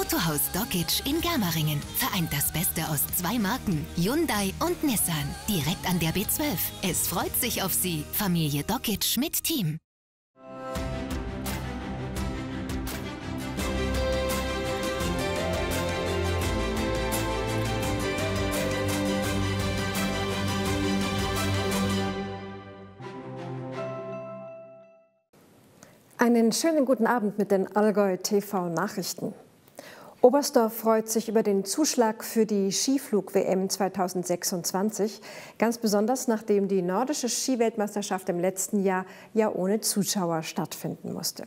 Autohaus Dogitsch in Germeringen vereint das Beste aus zwei Marken, Hyundai und Nissan, direkt an der B12. Es freut sich auf Sie, Familie Dogitsch mit Team. Einen schönen guten Abend mit den Allgäu TV Nachrichten. Oberstdorf freut sich über den Zuschlag für die Skiflug-WM 2026, ganz besonders nachdem die nordische Skiweltmeisterschaft im letzten Jahr ja ohne Zuschauer stattfinden musste.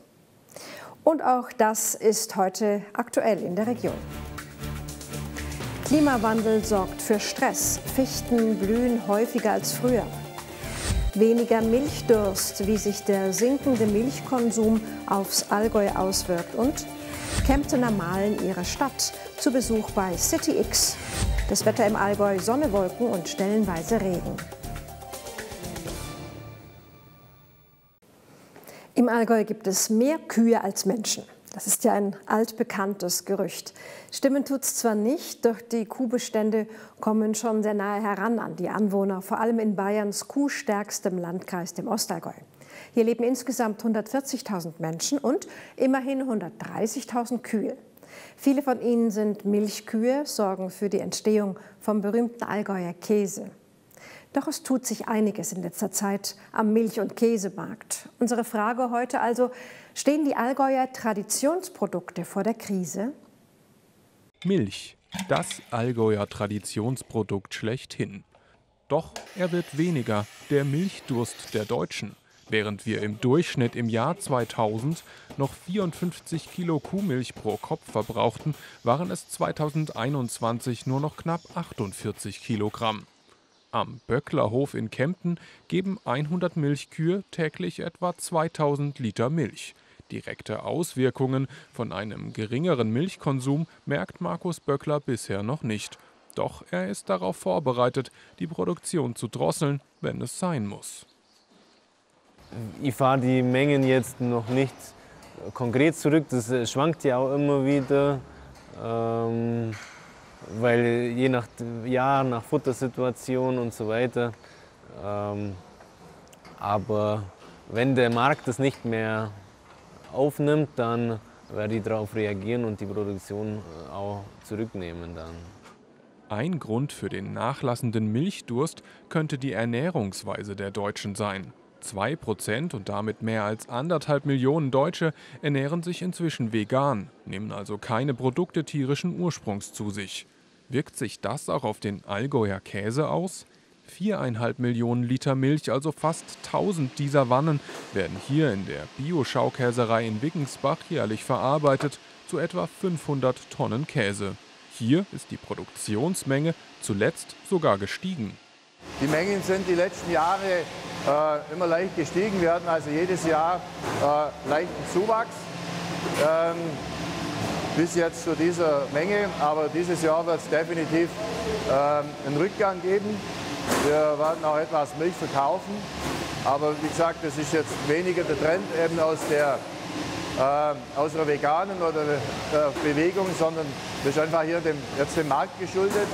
Und auch das ist heute aktuell in der Region. Klimawandel sorgt für Stress. Fichten blühen häufiger als früher. Weniger Milchdurst, wie sich der sinkende Milchkonsum aufs Allgäu auswirkt und Kemptener malen ihre Stadt zu Besuch bei City X. Das Wetter im Allgäu Sonne, Wolken und stellenweise Regen. Im Allgäu gibt es mehr Kühe als Menschen. Das ist ja ein altbekanntes Gerücht. Stimmen tut es zwar nicht, doch die Kuhbestände kommen schon sehr nahe heran an die Anwohner, vor allem in Bayerns kuhstärkstem Landkreis, dem Ostallgäu. Hier leben insgesamt 140.000 Menschen und immerhin 130.000 Kühe. Viele von ihnen sind Milchkühe, sorgen für die Entstehung vom berühmten Allgäuer Käse. Doch es tut sich einiges in letzter Zeit am Milch- und Käsemarkt. Unsere Frage heute also, stehen die Allgäuer Traditionsprodukte vor der Krise? Milch, das Allgäuer Traditionsprodukt schlechthin. Doch er wird weniger, der Milchdurst der Deutschen. Während wir im Durchschnitt im Jahr 2000 noch 54 Kilo Kuhmilch pro Kopf verbrauchten, waren es 2021 nur noch knapp 48 Kilogramm. Am Böcklerhof in Kempten geben 100 Milchkühe täglich etwa 2000 Liter Milch. Direkte Auswirkungen von einem geringeren Milchkonsum merkt Markus Böckler bisher noch nicht. Doch er ist darauf vorbereitet, die Produktion zu drosseln, wenn es sein muss. Ich fahre die Mengen jetzt noch nicht konkret zurück, das äh, schwankt ja auch immer wieder. Ähm weil je nach Jahr, nach Futtersituation und so weiter. Ähm, aber wenn der Markt das nicht mehr aufnimmt, dann werde ich darauf reagieren und die Produktion äh, auch zurücknehmen dann. Ein Grund für den nachlassenden Milchdurst könnte die Ernährungsweise der Deutschen sein. Zwei Prozent und damit mehr als anderthalb Millionen Deutsche ernähren sich inzwischen vegan, nehmen also keine Produkte tierischen Ursprungs zu sich. Wirkt sich das auch auf den Allgäuer Käse aus? Viereinhalb Millionen Liter Milch, also fast 1000 dieser Wannen, werden hier in der Bio-Schaukäserei in Wiggensbach jährlich verarbeitet zu etwa 500 Tonnen Käse. Hier ist die Produktionsmenge zuletzt sogar gestiegen. Die Mengen sind die letzten Jahre äh, immer leicht gestiegen. Wir hatten also jedes Jahr äh, leichten Zuwachs. Ähm, bis jetzt zu dieser Menge. Aber dieses Jahr wird es definitiv ähm, einen Rückgang geben. Wir werden auch etwas Milch verkaufen. Aber wie gesagt, das ist jetzt weniger der Trend eben aus der äh, aus der veganen oder der Bewegung, sondern das ist einfach hier dem, jetzt dem Markt geschuldet,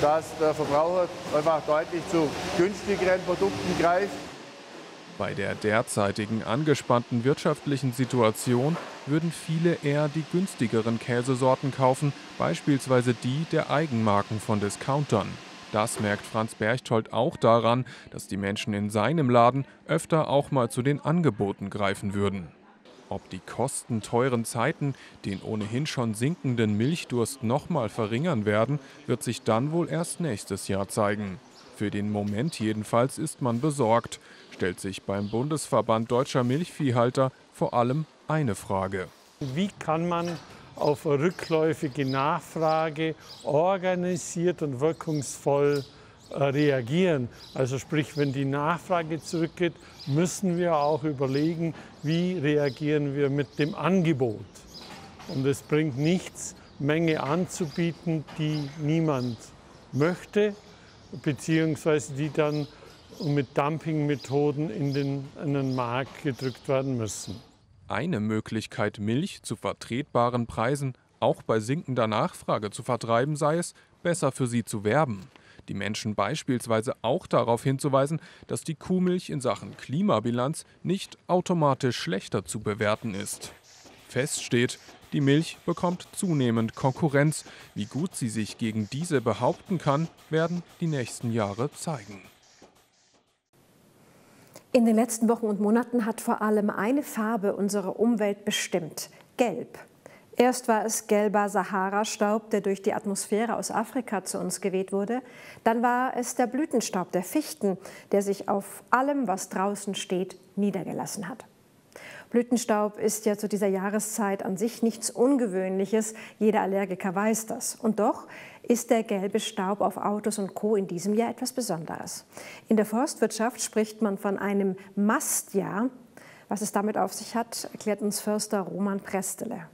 dass der Verbraucher einfach deutlich zu günstigeren Produkten greift. Bei der derzeitigen angespannten wirtschaftlichen Situation würden viele eher die günstigeren Käsesorten kaufen, beispielsweise die der Eigenmarken von Discountern. Das merkt Franz Berchtold auch daran, dass die Menschen in seinem Laden öfter auch mal zu den Angeboten greifen würden. Ob die kostenteuren Zeiten den ohnehin schon sinkenden Milchdurst nochmal verringern werden, wird sich dann wohl erst nächstes Jahr zeigen. Für den Moment jedenfalls ist man besorgt, stellt sich beim Bundesverband deutscher Milchviehhalter vor allem eine Frage. Wie kann man auf rückläufige Nachfrage organisiert und wirkungsvoll äh, reagieren. Also sprich, wenn die Nachfrage zurückgeht, müssen wir auch überlegen, wie reagieren wir mit dem Angebot. Und es bringt nichts, Menge anzubieten, die niemand möchte, beziehungsweise die dann mit Dumpingmethoden in den, in den Markt gedrückt werden müssen. Eine Möglichkeit, Milch zu vertretbaren Preisen Auch bei sinkender Nachfrage zu vertreiben sei es, besser für sie zu werben. Die Menschen beispielsweise auch darauf hinzuweisen, dass die Kuhmilch in Sachen Klimabilanz nicht automatisch schlechter zu bewerten ist. Fest steht, die Milch bekommt zunehmend Konkurrenz. Wie gut sie sich gegen diese behaupten kann, werden die nächsten Jahre zeigen. In den letzten Wochen und Monaten hat vor allem eine Farbe unsere Umwelt bestimmt, Gelb. Erst war es gelber Sahara-Staub, der durch die Atmosphäre aus Afrika zu uns geweht wurde. Dann war es der Blütenstaub der Fichten, der sich auf allem, was draußen steht, niedergelassen hat. Blütenstaub ist ja zu dieser Jahreszeit an sich nichts Ungewöhnliches. Jeder Allergiker weiß das. Und doch ist der gelbe Staub auf Autos und Co. in diesem Jahr etwas Besonderes. In der Forstwirtschaft spricht man von einem Mastjahr. Was es damit auf sich hat, erklärt uns Förster Roman Prestele.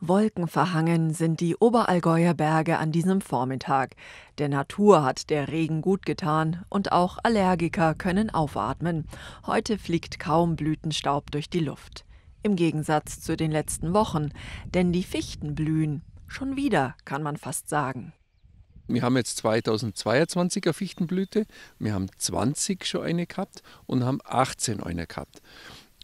Wolkenverhangen sind die Oberallgäuer Berge an diesem Vormittag. Der Natur hat der Regen gut getan und auch Allergiker können aufatmen. Heute fliegt kaum Blütenstaub durch die Luft. Im Gegensatz zu den letzten Wochen, denn die Fichten blühen. Schon wieder, kann man fast sagen. Wir haben jetzt 2022er Fichtenblüte, wir haben 20 schon eine gehabt und haben 18 eine gehabt.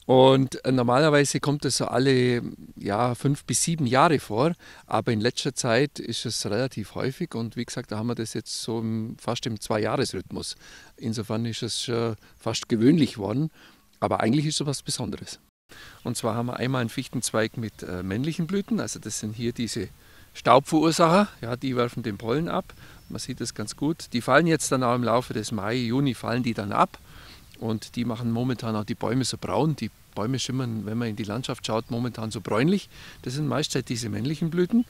Und äh, normalerweise kommt das so alle ja, fünf bis sieben Jahre vor, aber in letzter Zeit ist es relativ häufig und wie gesagt, da haben wir das jetzt so im, fast im Zwei-Jahres-Rhythmus. Insofern ist es schon fast gewöhnlich worden, aber eigentlich ist es was Besonderes. Und zwar haben wir einmal einen Fichtenzweig mit äh, männlichen Blüten, also das sind hier diese Staubverursacher, ja, die werfen den Pollen ab. Man sieht das ganz gut. Die fallen jetzt dann auch im Laufe des Mai, Juni fallen die dann ab. Und die machen momentan auch die Bäume so braun. Die Bäume schimmern, wenn man in die Landschaft schaut, momentan so bräunlich. Das sind meist halt diese männlichen Blüten.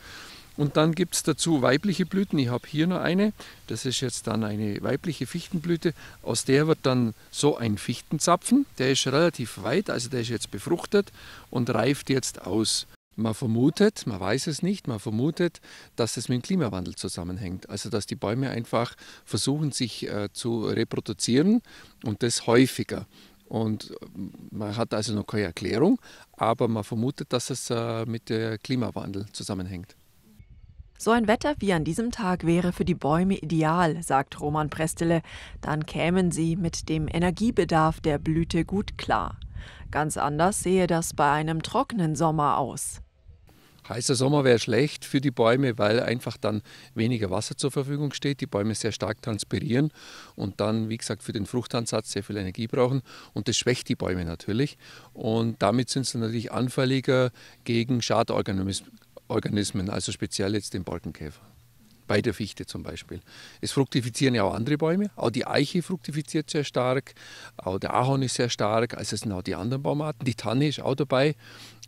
Und dann gibt es dazu weibliche Blüten. Ich habe hier noch eine. Das ist jetzt dann eine weibliche Fichtenblüte. Aus der wird dann so ein Fichtenzapfen. Der ist relativ weit, also der ist jetzt befruchtet und reift jetzt aus. Man vermutet, man weiß es nicht, man vermutet, dass es mit dem Klimawandel zusammenhängt. Also dass die Bäume einfach versuchen, sich äh, zu reproduzieren und das häufiger. Und äh, man hat also noch keine Erklärung, aber man vermutet, dass es äh, mit dem Klimawandel zusammenhängt. So ein Wetter wie an diesem Tag wäre für die Bäume ideal, sagt Roman Prestele. Dann kämen sie mit dem Energiebedarf der Blüte gut klar. Ganz anders sehe das bei einem trockenen Sommer aus. Heißer Sommer wäre schlecht für die Bäume, weil einfach dann weniger Wasser zur Verfügung steht, die Bäume sehr stark transpirieren und dann, wie gesagt, für den Fruchtansatz sehr viel Energie brauchen und das schwächt die Bäume natürlich. Und damit sind sie natürlich anfälliger gegen Schadorganismen, also speziell jetzt den Borkenkäfer bei der Fichte zum Beispiel. Es fruktifizieren ja auch andere Bäume. Auch die Eiche fruktifiziert sehr stark, auch der Ahorn ist sehr stark, also es sind auch die anderen Baumarten. Die Tanne ist auch dabei.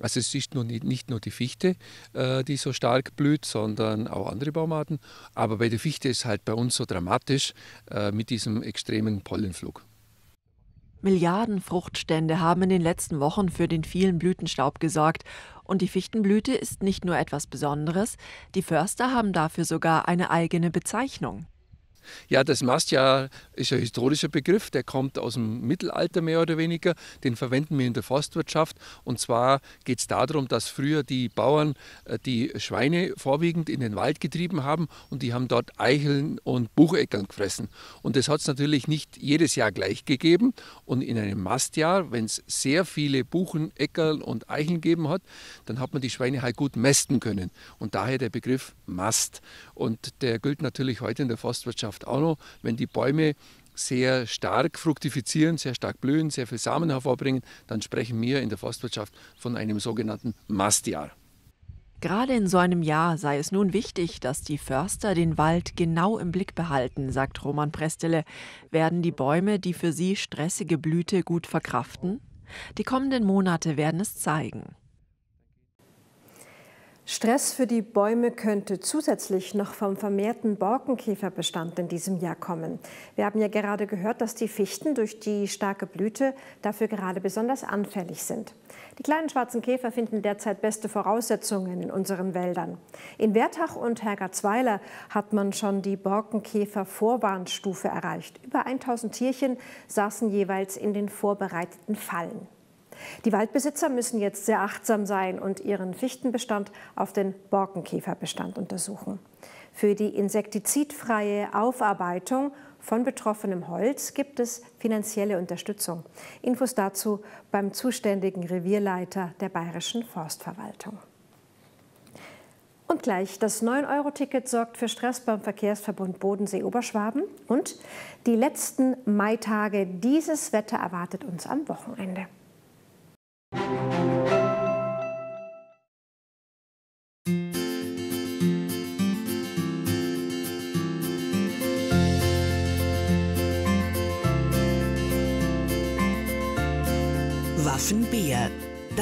Also es ist nur nicht nur die Fichte, äh, die so stark blüht, sondern auch andere Baumarten. Aber bei der Fichte ist halt bei uns so dramatisch äh, mit diesem extremen Pollenflug. Milliarden Fruchtstände haben in den letzten Wochen für den vielen Blütenstaub gesorgt. Und die Fichtenblüte ist nicht nur etwas Besonderes, die Förster haben dafür sogar eine eigene Bezeichnung. Ja, das Mastjahr ist ein historischer Begriff, der kommt aus dem Mittelalter mehr oder weniger. Den verwenden wir in der Forstwirtschaft. Und zwar geht es darum, dass früher die Bauern äh, die Schweine vorwiegend in den Wald getrieben haben und die haben dort Eicheln und Bucheckeln gefressen. Und das hat es natürlich nicht jedes Jahr gleich gegeben. Und in einem Mastjahr, wenn es sehr viele Bucheneckerl und Eicheln gegeben hat, dann hat man die Schweine halt gut mästen können. Und daher der Begriff Mast. Und der gilt natürlich heute in der Forstwirtschaft Landwirtschaft auch noch, wenn die Bäume sehr stark fruktifizieren, sehr stark blühen, sehr viel Samen hervorbringen, dann sprechen wir in der Forstwirtschaft von einem sogenannten Mastjahr. Gerade in so einem Jahr sei es nun wichtig, dass die Förster den Wald genau im Blick behalten, sagt Roman Prestele. Werden die Bäume die für sie stressige Blüte gut verkraften? Die kommenden Monate werden es zeigen. Stress für die Bäume könnte zusätzlich noch vom vermehrten Borkenkäferbestand in diesem Jahr kommen. Wir haben ja gerade gehört, dass die Fichten durch die starke Blüte dafür gerade besonders anfällig sind. Die kleinen schwarzen Käfer finden derzeit beste Voraussetzungen in unseren Wäldern. In Wertach und Hergertsweiler hat man schon die Borkenkäfer-Vorwarnstufe erreicht. Über 1000 Tierchen saßen jeweils in den vorbereiteten Fallen. Die Waldbesitzer müssen jetzt sehr achtsam sein und ihren Fichtenbestand auf den Borkenkäferbestand untersuchen. Für die insektizidfreie Aufarbeitung von betroffenem Holz gibt es finanzielle Unterstützung. Infos dazu beim zuständigen Revierleiter der Bayerischen Forstverwaltung. Und gleich, das 9-Euro-Ticket sorgt für Stress beim Verkehrsverbund Bodensee-Oberschwaben. Und die letzten Maitage, dieses Wetter erwartet uns am Wochenende.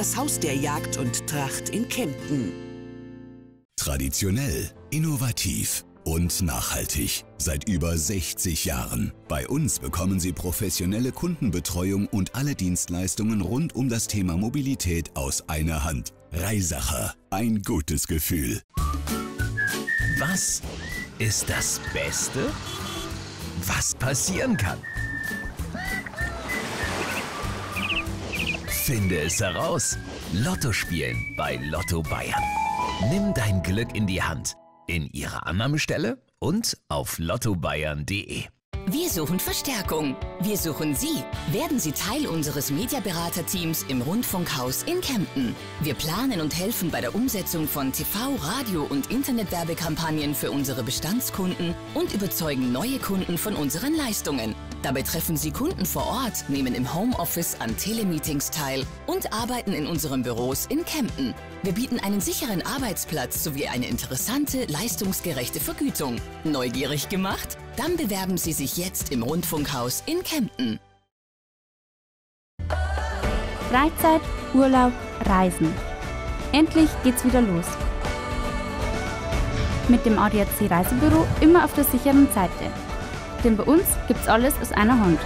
Das Haus der Jagd und Tracht in Kempten. Traditionell, innovativ und nachhaltig. Seit über 60 Jahren. Bei uns bekommen Sie professionelle Kundenbetreuung und alle Dienstleistungen rund um das Thema Mobilität aus einer Hand. Reisacher, ein gutes Gefühl. Was ist das Beste, was passieren kann? Finde es heraus. Lotto spielen bei Lotto Bayern. Nimm dein Glück in die Hand. In ihrer Annahmestelle und auf lottobayern.de. Wir suchen Verstärkung. Wir suchen Sie. Werden Sie Teil unseres Mediaberaterteams im Rundfunkhaus in Kempten. Wir planen und helfen bei der Umsetzung von TV, Radio und Internetwerbekampagnen für unsere Bestandskunden und überzeugen neue Kunden von unseren Leistungen. Dabei treffen Sie Kunden vor Ort, nehmen im Homeoffice an Telemeetings teil und arbeiten in unseren Büros in Kempten. Wir bieten einen sicheren Arbeitsplatz sowie eine interessante, leistungsgerechte Vergütung. Neugierig gemacht? Dann bewerben Sie sich jetzt im Rundfunkhaus in Kempten. Freizeit, Urlaub, Reisen. Endlich geht's wieder los. Mit dem ADAC Reisebüro immer auf der sicheren Seite. Denn bei uns gibt's alles aus einer Hand.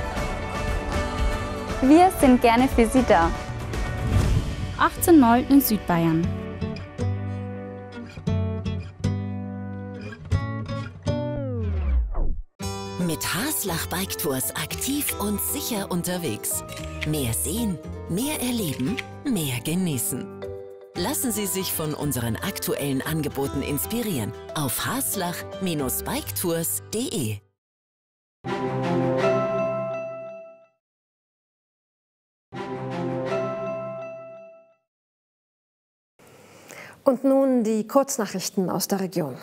Wir sind gerne für Sie da. 18.0 in Südbayern. Mit Haslach Bike Tours aktiv und sicher unterwegs. Mehr sehen, mehr erleben, mehr genießen. Lassen Sie sich von unseren aktuellen Angeboten inspirieren auf haslach-biketours.de. Und nun die Kurznachrichten aus der Region.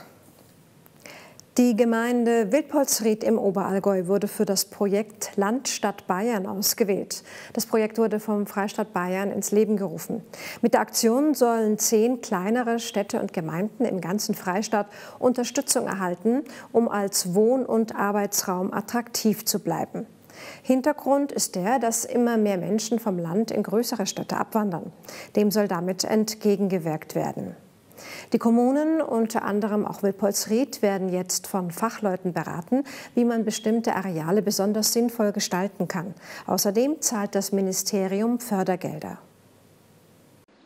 Die Gemeinde Wildpolsried im Oberallgäu wurde für das Projekt Land Stadt Bayern ausgewählt. Das Projekt wurde vom Freistaat Bayern ins Leben gerufen. Mit der Aktion sollen zehn kleinere Städte und Gemeinden im ganzen Freistaat Unterstützung erhalten, um als Wohn- und Arbeitsraum attraktiv zu bleiben. Hintergrund ist der, dass immer mehr Menschen vom Land in größere Städte abwandern. Dem soll damit entgegengewirkt werden. Die Kommunen, unter anderem auch Wilpolsried, werden jetzt von Fachleuten beraten, wie man bestimmte Areale besonders sinnvoll gestalten kann. Außerdem zahlt das Ministerium Fördergelder.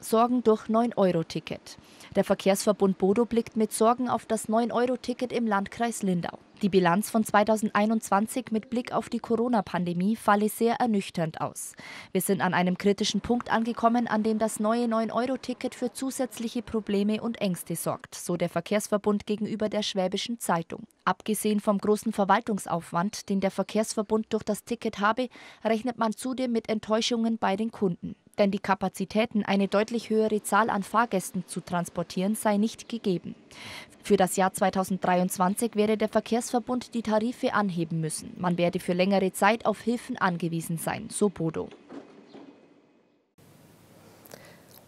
Sorgen durch 9-Euro-Ticket. Der Verkehrsverbund Bodo blickt mit Sorgen auf das 9-Euro-Ticket im Landkreis Lindau. Die Bilanz von 2021 mit Blick auf die Corona-Pandemie falle sehr ernüchternd aus. Wir sind an einem kritischen Punkt angekommen, an dem das neue 9-Euro-Ticket für zusätzliche Probleme und Ängste sorgt, so der Verkehrsverbund gegenüber der Schwäbischen Zeitung. Abgesehen vom großen Verwaltungsaufwand, den der Verkehrsverbund durch das Ticket habe, rechnet man zudem mit Enttäuschungen bei den Kunden. Denn die Kapazitäten, eine deutlich höhere Zahl an Fahrgästen zu transportieren, sei nicht gegeben. Für das Jahr 2023 werde der Verkehrsverbund die Tarife anheben müssen. Man werde für längere Zeit auf Hilfen angewiesen sein, so Bodo.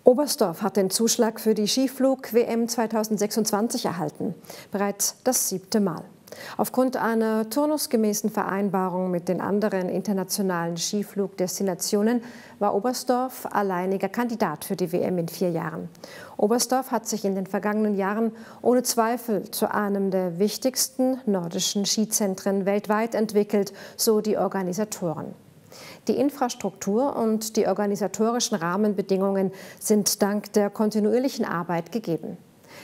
Oberstdorf hat den Zuschlag für die Skiflug-WM 2026 erhalten. Bereits das siebte Mal. Aufgrund einer turnusgemäßen Vereinbarung mit den anderen internationalen Skiflugdestinationen war Oberstdorf alleiniger Kandidat für die WM in vier Jahren. Oberstdorf hat sich in den vergangenen Jahren ohne Zweifel zu einem der wichtigsten nordischen Skizentren weltweit entwickelt, so die Organisatoren. Die Infrastruktur und die organisatorischen Rahmenbedingungen sind dank der kontinuierlichen Arbeit gegeben.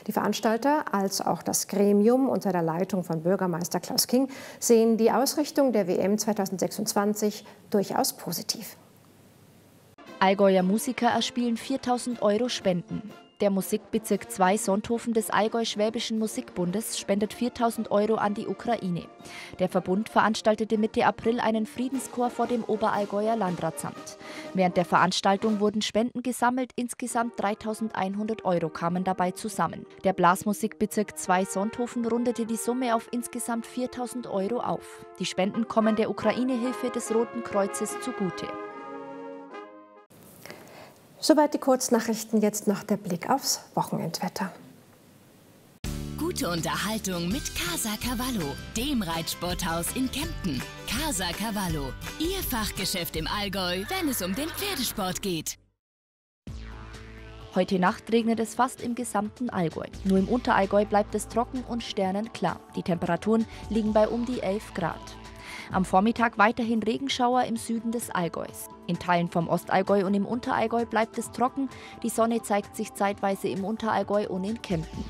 Die Veranstalter als auch das Gremium unter der Leitung von Bürgermeister Klaus King sehen die Ausrichtung der WM 2026 durchaus positiv. Allgäuer Musiker erspielen 4000 Euro Spenden. Der Musikbezirk 2 Sonthofen des Allgäu-Schwäbischen Musikbundes spendet 4000 Euro an die Ukraine. Der Verbund veranstaltete Mitte April einen Friedenschor vor dem Oberallgäuer Landratsamt. Während der Veranstaltung wurden Spenden gesammelt, insgesamt 3100 Euro kamen dabei zusammen. Der Blasmusikbezirk 2 Sonthofen rundete die Summe auf insgesamt 4000 Euro auf. Die Spenden kommen der Ukraine-Hilfe des Roten Kreuzes zugute. Soweit die Kurznachrichten, jetzt noch der Blick aufs Wochenendwetter. Gute Unterhaltung mit Casa Cavallo, dem Reitsporthaus in Kempten. Casa Cavallo, Ihr Fachgeschäft im Allgäu, wenn es um den Pferdesport geht. Heute Nacht regnet es fast im gesamten Allgäu. Nur im Unterallgäu bleibt es trocken und sternenklar. Die Temperaturen liegen bei um die 11 Grad. Am Vormittag weiterhin Regenschauer im Süden des Allgäus. In Teilen vom Ostallgäu und im Unterallgäu bleibt es trocken. Die Sonne zeigt sich zeitweise im Unterallgäu und in Kempten.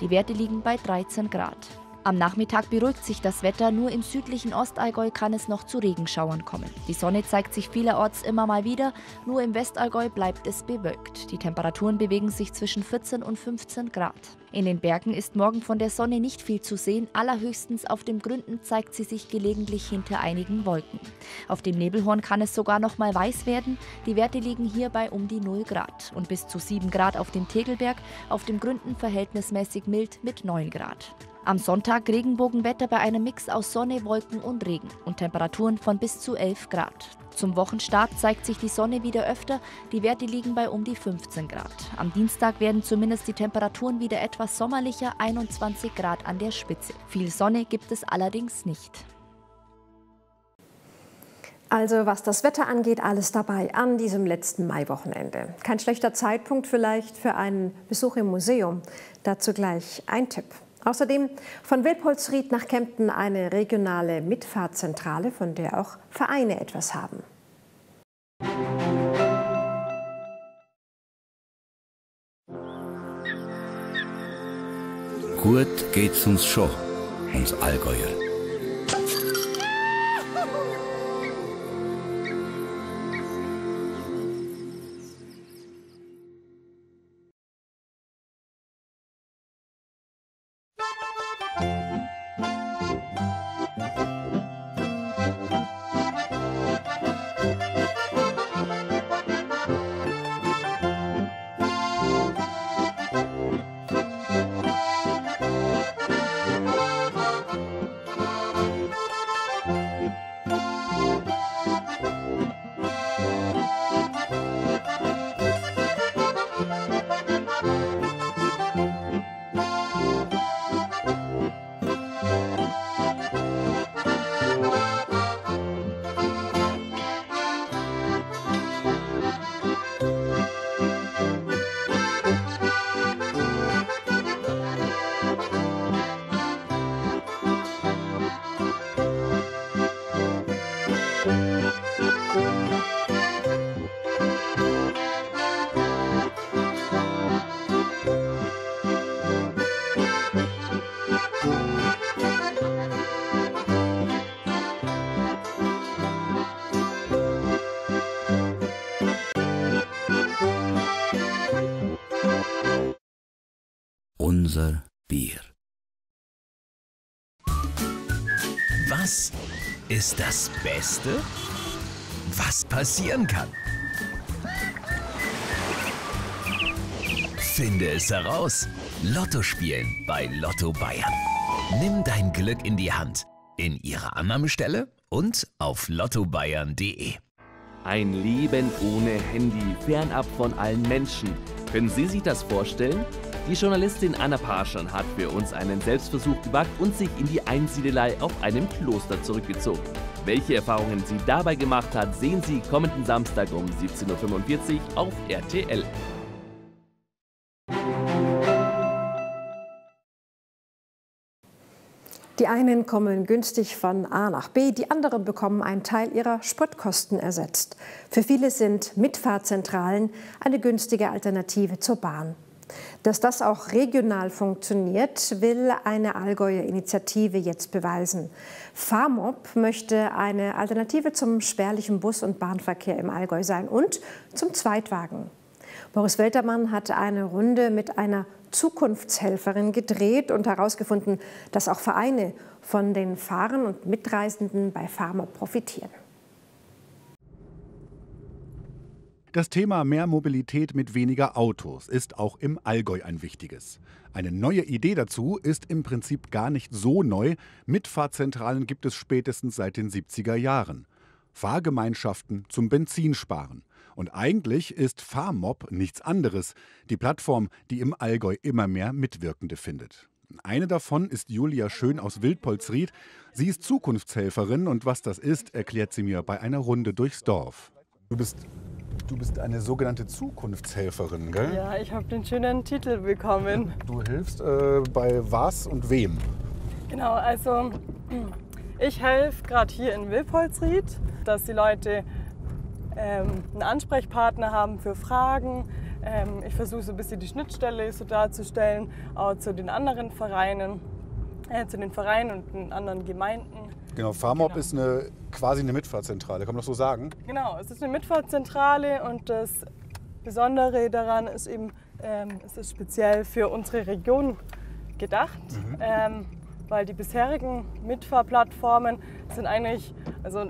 Die Werte liegen bei 13 Grad. Am Nachmittag beruhigt sich das Wetter, nur im südlichen Ostallgäu kann es noch zu Regenschauern kommen. Die Sonne zeigt sich vielerorts immer mal wieder, nur im Westallgäu bleibt es bewölkt. Die Temperaturen bewegen sich zwischen 14 und 15 Grad. In den Bergen ist morgen von der Sonne nicht viel zu sehen, allerhöchstens auf dem Gründen zeigt sie sich gelegentlich hinter einigen Wolken. Auf dem Nebelhorn kann es sogar noch mal weiß werden, die Werte liegen hierbei um die 0 Grad und bis zu 7 Grad auf dem Tegelberg, auf dem Gründen verhältnismäßig mild mit 9 Grad. Am Sonntag Regenbogenwetter bei einem Mix aus Sonne, Wolken und Regen und Temperaturen von bis zu 11 Grad. Zum Wochenstart zeigt sich die Sonne wieder öfter, die Werte liegen bei um die 15 Grad. Am Dienstag werden zumindest die Temperaturen wieder etwas sommerlicher, 21 Grad an der Spitze. Viel Sonne gibt es allerdings nicht. Also was das Wetter angeht, alles dabei an diesem letzten Maiwochenende. Kein schlechter Zeitpunkt vielleicht für einen Besuch im Museum. Dazu gleich ein Tipp. Außerdem von Wilpolsried nach Kempten eine regionale Mitfahrzentrale, von der auch Vereine etwas haben. Gut geht's uns schon, uns Allgäuer. Unser Bier. Was ist das Beste, was passieren kann? Finde es heraus. Lotto spielen bei Lotto Bayern. Nimm dein Glück in die Hand. In ihrer Annahmestelle und auf lottobayern.de. Ein Leben ohne Handy, fernab von allen Menschen. Können Sie sich das vorstellen? Die Journalistin Anna Parschan hat für uns einen Selbstversuch gewagt und sich in die Einsiedelei auf einem Kloster zurückgezogen. Welche Erfahrungen sie dabei gemacht hat, sehen Sie kommenden Samstag um 17.45 Uhr auf RTL. Die einen kommen günstig von A nach B, die anderen bekommen einen Teil ihrer Spritkosten ersetzt. Für viele sind Mitfahrzentralen eine günstige Alternative zur Bahn. Dass das auch regional funktioniert, will eine Allgäuer Initiative jetzt beweisen. FARMOB möchte eine Alternative zum spärlichen Bus- und Bahnverkehr im Allgäu sein und zum Zweitwagen. Boris Weltermann hat eine Runde mit einer Zukunftshelferin gedreht und herausgefunden, dass auch Vereine von den Fahrern und Mitreisenden bei FARMOB profitieren. Das Thema mehr Mobilität mit weniger Autos ist auch im Allgäu ein wichtiges. Eine neue Idee dazu ist im Prinzip gar nicht so neu. Mitfahrzentralen gibt es spätestens seit den 70er Jahren. Fahrgemeinschaften zum Benzinsparen. Und eigentlich ist Fahrmob nichts anderes. Die Plattform, die im Allgäu immer mehr Mitwirkende findet. Eine davon ist Julia Schön aus Wildpolsried. Sie ist Zukunftshelferin und was das ist, erklärt sie mir bei einer Runde durchs Dorf. Du bist Du bist eine sogenannte Zukunftshelferin, gell? Ja, ich habe den schönen Titel bekommen. Du hilfst äh, bei was und wem? Genau, also ich helfe gerade hier in Wilpolsried, dass die Leute ähm, einen Ansprechpartner haben für Fragen. Ähm, ich versuche so ein bisschen die Schnittstelle so darzustellen, auch zu den anderen Vereinen, äh, zu den Vereinen und den anderen Gemeinden. Genau, FarmOb genau. ist eine, quasi eine Mitfahrzentrale, kann man das so sagen? Genau, es ist eine Mitfahrzentrale und das Besondere daran ist eben, ähm, es ist speziell für unsere Region gedacht, mhm. ähm, weil die bisherigen Mitfahrplattformen sind eigentlich, also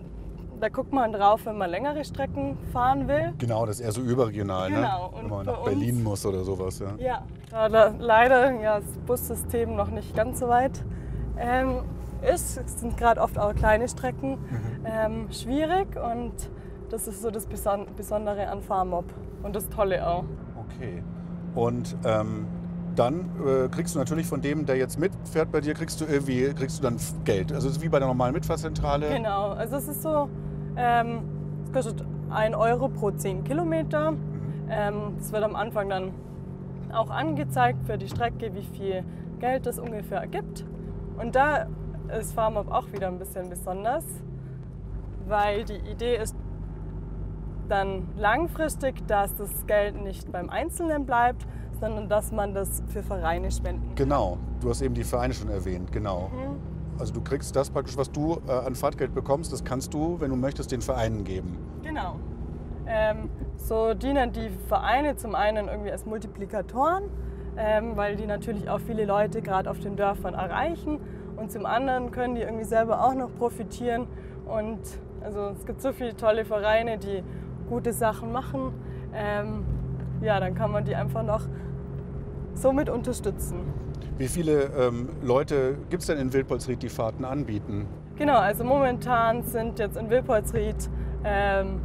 da guckt man drauf, wenn man längere Strecken fahren will. Genau, das ist eher so überregional, ne? genau. ne? wenn man nach Berlin muss oder sowas. Ja, ja leider ja, das Bussystem noch nicht ganz so weit. Ähm, ist. Es sind gerade oft auch kleine Strecken mhm. ähm, schwierig und das ist so das Besondere an FarmOb und das Tolle auch. Okay. Und ähm, dann äh, kriegst du natürlich von dem, der jetzt mitfährt bei dir, kriegst du irgendwie kriegst du dann Geld. Also es ist wie bei der normalen Mitfahrzentrale. Genau. Also es ist so, ähm, es kostet 1 Euro pro 10 Kilometer. Ähm, es wird am Anfang dann auch angezeigt für die Strecke, wie viel Geld das ungefähr ergibt. Und da ist FarmUp auch wieder ein bisschen besonders, weil die Idee ist dann langfristig, dass das Geld nicht beim Einzelnen bleibt, sondern dass man das für Vereine spenden kann. Genau, du hast eben die Vereine schon erwähnt, genau. Mhm. Also du kriegst das praktisch, was du äh, an Fahrtgeld bekommst, das kannst du, wenn du möchtest, den Vereinen geben. Genau. Ähm, so dienen die Vereine zum einen irgendwie als Multiplikatoren, ähm, weil die natürlich auch viele Leute gerade auf den Dörfern erreichen und zum anderen können die irgendwie selber auch noch profitieren. Und also es gibt so viele tolle Vereine, die gute Sachen machen. Ähm, ja, dann kann man die einfach noch somit unterstützen. Wie viele ähm, Leute gibt es denn in Wildpolsried, die Fahrten anbieten? Genau, also momentan sind jetzt in Wildpolsried, ähm,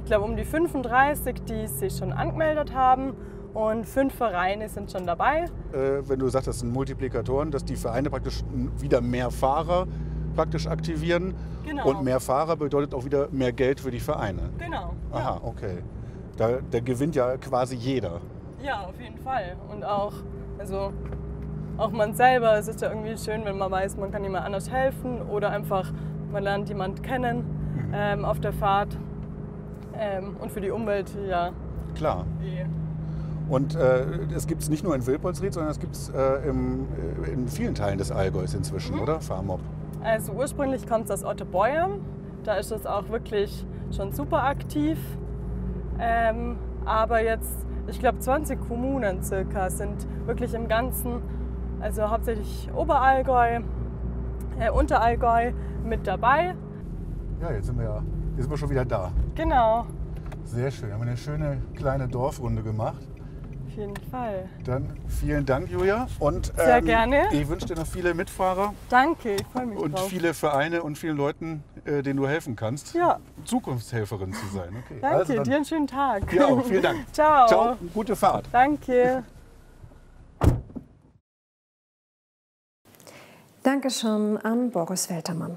ich glaube, um die 35, die sich schon angemeldet haben und fünf Vereine sind schon dabei. Äh, wenn du sagst, das sind Multiplikatoren, dass die Vereine praktisch wieder mehr Fahrer praktisch aktivieren. Genau. Und mehr Fahrer bedeutet auch wieder mehr Geld für die Vereine. Genau. Aha, ja. okay. Da, da gewinnt ja quasi jeder. Ja, auf jeden Fall. Und auch, also auch man selber, es ist ja irgendwie schön, wenn man weiß, man kann jemand anders helfen oder einfach man lernt jemand kennen mhm. ähm, auf der Fahrt. Ähm, und für die Umwelt, ja. Klar. Die und äh, es gibt es nicht nur in Wilpolsried, sondern es gibt es äh, äh, in vielen Teilen des Allgäus inzwischen, mhm. oder? Farmob. Also ursprünglich kommt es aus Ottebeuern. Da ist es auch wirklich schon super aktiv. Ähm, aber jetzt, ich glaube, 20 Kommunen circa sind wirklich im Ganzen, also hauptsächlich Oberallgäu, äh, Unterallgäu mit dabei. Ja, jetzt sind wir ja jetzt sind wir schon wieder da. Genau. Sehr schön. Haben wir eine schöne kleine Dorfrunde gemacht jeden Fall. Dann vielen Dank, Julia. Und, Sehr ähm, gerne. Ich wünsche dir noch viele Mitfahrer. Danke, ich freue mich Und drauf. viele Vereine und vielen Leuten, äh, denen du helfen kannst, ja. Zukunftshelferin zu sein. Okay. Danke, also dir einen schönen Tag. Ja. Vielen Dank. Ciao. Ciao, gute Fahrt. Danke. Dankeschön an Boris Weltermann.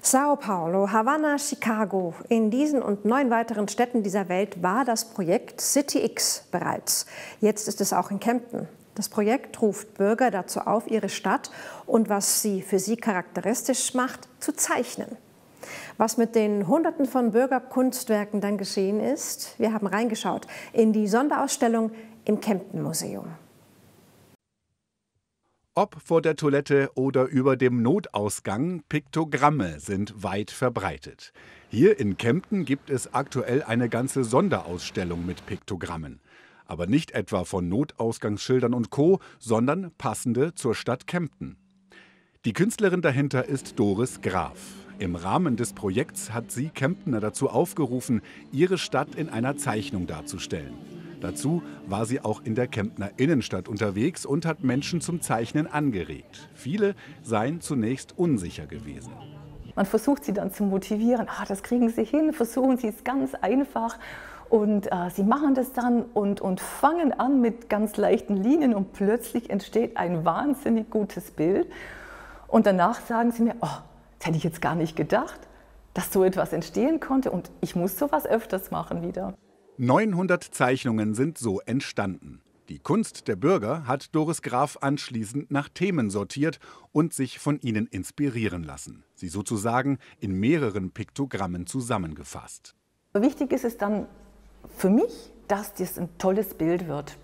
Sao Paulo, Havanna, Chicago. In diesen und neun weiteren Städten dieser Welt war das Projekt City X bereits. Jetzt ist es auch in Kempten. Das Projekt ruft Bürger dazu auf, ihre Stadt und was sie für sie charakteristisch macht, zu zeichnen. Was mit den Hunderten von Bürgerkunstwerken dann geschehen ist, wir haben reingeschaut in die Sonderausstellung im Kempten Museum. Ob vor der Toilette oder über dem Notausgang, Piktogramme sind weit verbreitet. Hier in Kempten gibt es aktuell eine ganze Sonderausstellung mit Piktogrammen. Aber nicht etwa von Notausgangsschildern und Co., sondern passende zur Stadt Kempten. Die Künstlerin dahinter ist Doris Graf. Im Rahmen des Projekts hat sie Kemptner dazu aufgerufen, ihre Stadt in einer Zeichnung darzustellen. Dazu war sie auch in der Kemptner Innenstadt unterwegs und hat Menschen zum Zeichnen angeregt. Viele seien zunächst unsicher gewesen. Man versucht sie dann zu motivieren, ah, das kriegen sie hin, versuchen sie es ganz einfach. Und äh, sie machen das dann und, und fangen an mit ganz leichten Linien und plötzlich entsteht ein wahnsinnig gutes Bild. Und danach sagen sie mir, oh, das hätte ich jetzt gar nicht gedacht, dass so etwas entstehen konnte und ich muss sowas öfters machen wieder. 900 Zeichnungen sind so entstanden. Die Kunst der Bürger hat Doris Graf anschließend nach Themen sortiert und sich von ihnen inspirieren lassen. Sie sozusagen in mehreren Piktogrammen zusammengefasst. Wichtig ist es dann für mich, dass das ein tolles Bild wird.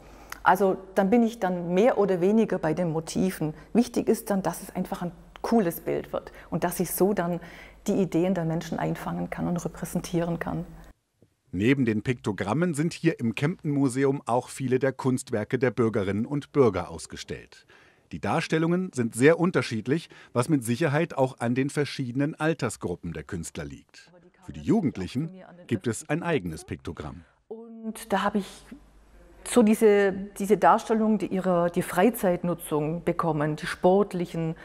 Also dann bin ich dann mehr oder weniger bei den Motiven. Wichtig ist dann, dass es einfach ein cooles Bild wird und dass ich so dann die Ideen der Menschen einfangen kann und repräsentieren kann. Neben den Piktogrammen sind hier im Kempten-Museum auch viele der Kunstwerke der Bürgerinnen und Bürger ausgestellt. Die Darstellungen sind sehr unterschiedlich, was mit Sicherheit auch an den verschiedenen Altersgruppen der Künstler liegt. Für die Jugendlichen gibt es ein eigenes Piktogramm. Und da habe ich so diese, diese Darstellung die ihrer die Freizeitnutzung bekommen, die sportlichen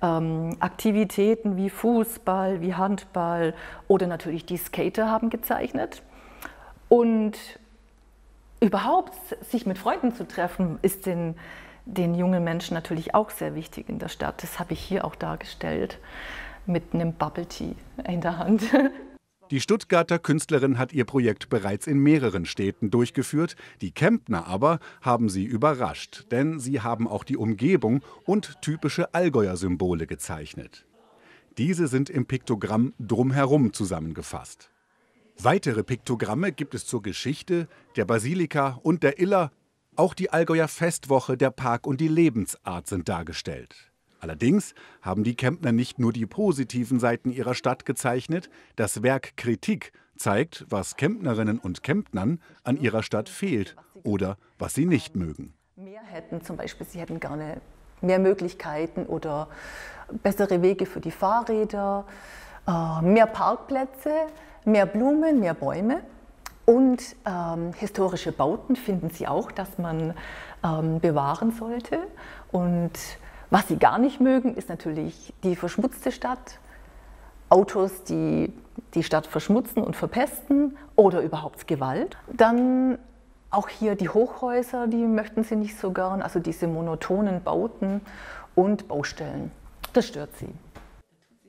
ähm, Aktivitäten wie Fußball, wie Handball oder natürlich die Skater haben gezeichnet. Und überhaupt sich mit Freunden zu treffen, ist den, den jungen Menschen natürlich auch sehr wichtig in der Stadt. Das habe ich hier auch dargestellt mit einem Bubble Tea in der Hand. Die Stuttgarter Künstlerin hat ihr Projekt bereits in mehreren Städten durchgeführt. Die Kemptner aber haben sie überrascht, denn sie haben auch die Umgebung und typische Allgäuer Symbole gezeichnet. Diese sind im Piktogramm drumherum zusammengefasst. Weitere Piktogramme gibt es zur Geschichte, der Basilika und der Iller. Auch die Allgäuer Festwoche, der Park und die Lebensart sind dargestellt. Allerdings haben die Kempner nicht nur die positiven Seiten ihrer Stadt gezeichnet, das Werk Kritik zeigt, was Kempnerinnen und Kempnern an ihrer Stadt fehlt oder was sie nicht mögen. Mehr hätten zum Beispiel, sie hätten gerne mehr Möglichkeiten oder bessere Wege für die Fahrräder, mehr Parkplätze mehr Blumen, mehr Bäume. Und ähm, historische Bauten finden Sie auch, dass man ähm, bewahren sollte. Und was Sie gar nicht mögen, ist natürlich die verschmutzte Stadt. Autos, die die Stadt verschmutzen und verpesten oder überhaupt Gewalt. Dann auch hier die Hochhäuser, die möchten Sie nicht so gern, also diese monotonen Bauten und Baustellen. Das stört Sie.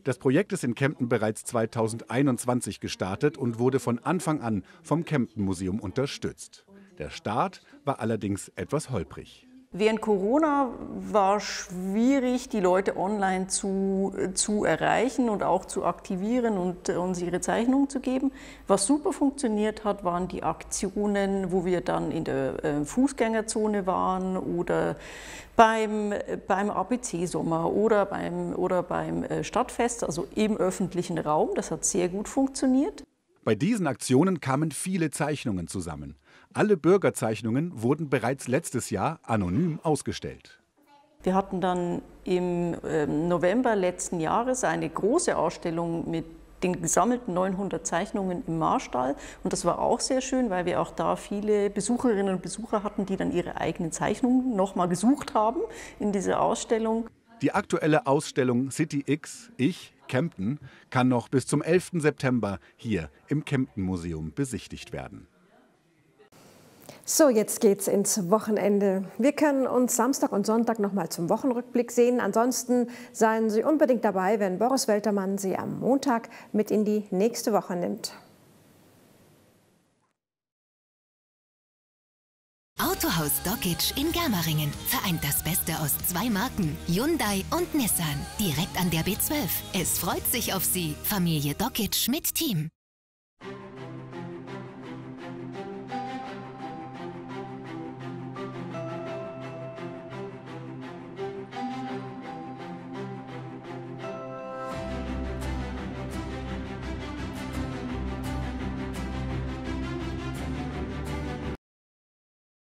Das Projekt ist in Kempten bereits 2021 gestartet und wurde von Anfang an vom Kempten Museum unterstützt. Der Start war allerdings etwas holprig. Während Corona war schwierig, die Leute online zu, zu erreichen und auch zu aktivieren und uns ihre Zeichnungen zu geben. Was super funktioniert hat, waren die Aktionen, wo wir dann in der äh, Fußgängerzone waren oder beim, beim ABC-Sommer oder beim, oder beim äh, Stadtfest, also im öffentlichen Raum. Das hat sehr gut funktioniert. Bei diesen Aktionen kamen viele Zeichnungen zusammen. Alle Bürgerzeichnungen wurden bereits letztes Jahr anonym ausgestellt. Wir hatten dann im ähm, November letzten Jahres eine große Ausstellung mit den gesammelten 900 Zeichnungen im Marstall. Und das war auch sehr schön, weil wir auch da viele Besucherinnen und Besucher hatten, die dann ihre eigenen Zeichnungen nochmal gesucht haben in dieser Ausstellung. Die aktuelle Ausstellung City X, Ich, Kempten, kann noch bis zum 11. September hier im Kempten Museum besichtigt werden. So, jetzt geht's ins Wochenende. Wir können uns Samstag und Sonntag noch mal zum Wochenrückblick sehen. Ansonsten seien Sie unbedingt dabei, wenn Boris Weltermann Sie am Montag mit in die nächste Woche nimmt. Autohaus Dogitsch in Germeringen vereint das Beste aus zwei Marken, Hyundai und Nissan, direkt an der B12. Es freut sich auf Sie, Familie Dogitsch mit Team.